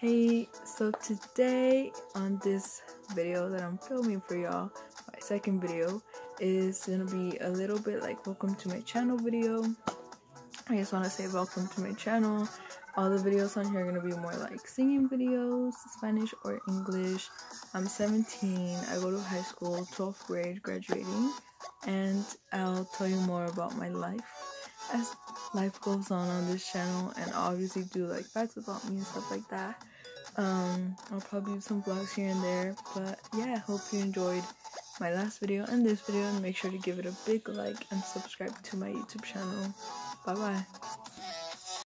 Hey, so today on this video that I'm filming for y'all, my second video is gonna be a little bit like welcome to my channel video. I just want to say welcome to my channel. All the videos on here are gonna be more like singing videos, Spanish or English. I'm 17, I go to high school, 12th grade, graduating, and I'll tell you more about my life as life goes on on this channel and obviously do like facts about me and stuff like that. Um i'll probably do some vlogs here and there but yeah i hope you enjoyed my last video and this video and make sure to give it a big like and subscribe to my youtube channel. Bye bye